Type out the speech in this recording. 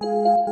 Música